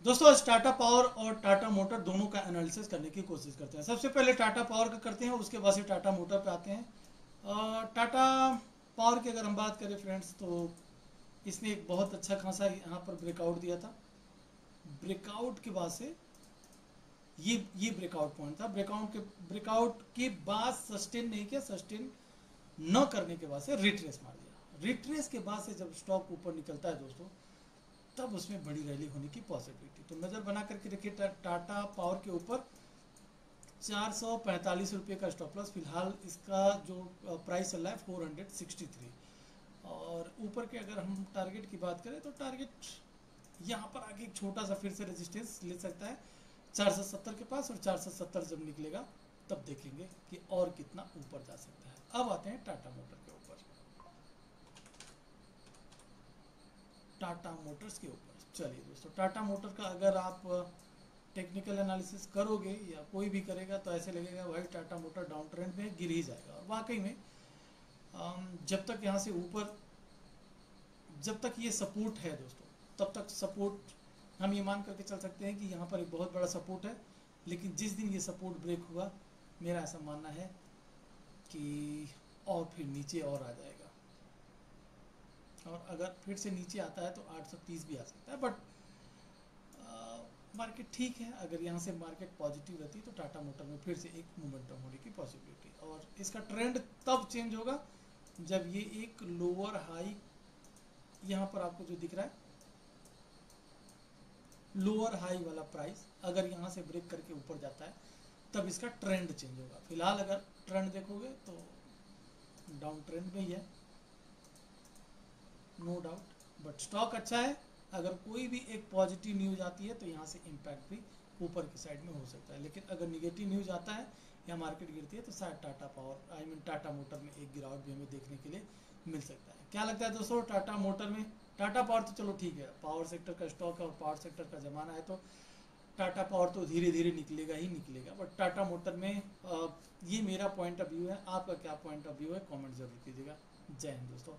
दोस्तों, आज टाटा पावर और टाटा मोटर दोनों का एनालिसिस करने की कोशिश करते हैं। सबसे पहले टाटा पावर का करते हैं, उसके बाद से टाटा मोटर पे आते हैं। टाटा पावर की अगर हम बात करें फ्रेंड्स तो इसने एक बहुत अच्छा खासा यहाँ पर ब्रेकआउट दिया था। ब्रेकआउट के बाद से ये ये ब्रेकआउट पॉइंट था। ब्रेकआउट के ब्रेकआउट के बाद सस्टेन नहीं किया सस्टेन न करने के बाद से रिट्रेस मार दिया। रिट्रेस के बाद से जब स्टॉक ऊपर निकलता है दोस्तों तब उसमें बड़ी रैली होने की पॉसिबिलिटी तो नज़र बना करके देखिए टाटा पावर के ऊपर चार सौ पैंतालीस रुपये का स्टॉप लॉस फ़िलहाल इसका जो प्राइस चल रहा है फोर हंड्रेड सिक्सटी थ्री और ऊपर के अगर हम टारगेट की बात करें तो टारगेट यहाँ पर आगे एक छोटा सा फिर से रेजिस्टेंस ले सकता है। 470 के पास और 470 जब निकलेगा, तब देखेंगे कि और कितना ऊपर जा सकता है। अब आते हैं टाटा मोटर के ऊपर टाटा मोटर्स के ऊपर। चलिए दोस्तों, टाटा मोटर का अगर आप टेक्निकल एनालिसिस करोगे या कोई भी करेगा तो ऐसे लगेगा, भाई, टाटा मोटर डाउन ट्रेंड में गिर ही जाएगा। और वाकई में जब तक यहाँ से ऊपर, जब तक ये सपोर्ट है दोस्तों, तब तक सपोर्ट हम ये मान करके चल सकते हैं कि यहाँ पर एक बहुत बड़ा सपोर्ट है, लेकिन जिस दिन ये सपोर्ट ब्रेक हुआ, मेरा ऐसा मानना है कि और फिर नीचे और आ जाएगा। और अगर फिर से नीचे आता है तो 830 भी आ सकता है बट मार्केट ठीक है। अगर यहाँ से मार्केट पॉजिटिव रहती है तो टाटा मोटर में फिर से एक मोमेंटम होने की पॉसिबिलिटी और इसका ट्रेंड तब चेंज होगा जब ये एक लोअर हाई यहाँ पर आपको जो दिख रहा है लोअर हाई वाला प्राइस अगर यहाँ से ब्रेक करके ऊपर जाता है, तब इसका ट्रेंड चेंज होगा। फ़िलहाल अगर ट्रेंड देखोगे तो डाउन ट्रेंड में ही है। नो डाउट बट स्टॉक अच्छा है। अगर कोई भी एक पॉजिटिव न्यूज़ आती है तो यहाँ से इम्पैक्ट भी ऊपर की साइड में हो सकता है। लेकिन अगर निगेटिव न्यूज़ आता है या मार्केट गिरती है तो शायद Tata power I mean Tata motor में एक गिरावट भी हमें देखने के लिए मिल सकता है। क्या लगता है दोस्तों टाटा मोटर में? टाटा पावर तो चलो ठीक है। पावर सेक्टर का स्टॉक है और पावर सेक्टर का ज़माना है तो टाटा पावर तो धीरे धीरे निकलेगा ही निकलेगा। बट टाटा मोटर में ये मेरा पॉइंट ऑफ़ व्यू है। आपका क्या पॉइंट ऑफ़ व्यू है? कमेंट ज़रूर कीजिएगा। जय हिंद दोस्तों।